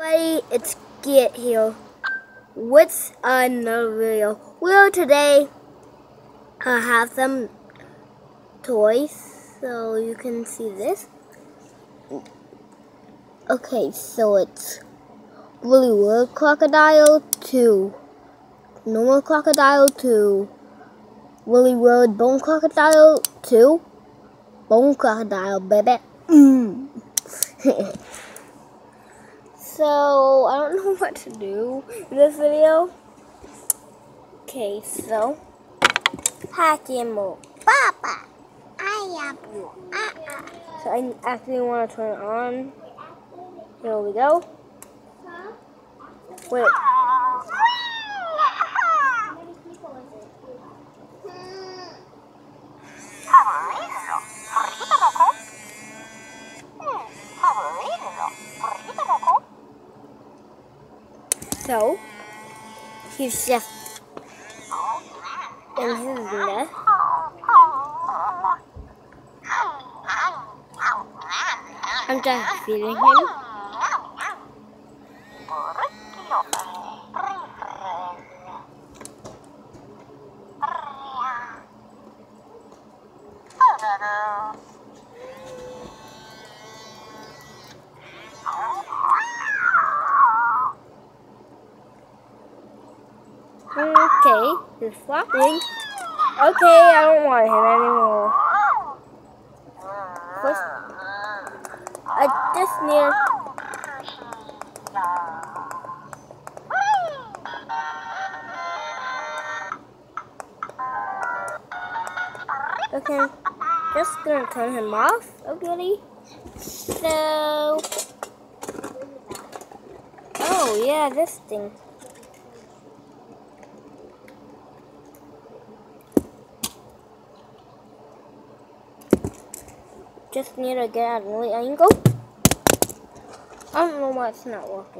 Buddy, it's Get here with another video. Well, today I have some toys, so you can see this. Okay, so it's Blue World Crocodile 2, Normal Crocodile 2, Woolly World Bone Crocodile 2, Bone Crocodile, baby. Mm. So, I don't know what to do in this video. Okay, so. Hakimo. Papa. Ayabu. So, I actually want to turn it on. Here we go. Wait. So, he's just in his nest. I'm just feeding him. Okay, he's flopping. Okay, I don't want him anymore. First, I just need. Okay, just gonna turn him off. Okay, so. Oh yeah, this thing. Just need to get at an angle. I don't know why it's not working.